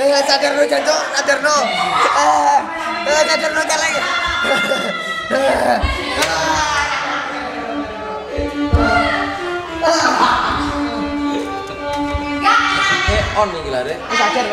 Sadar no jantung sadar no eh sadar no jalan Eh on nih gila deh. sadar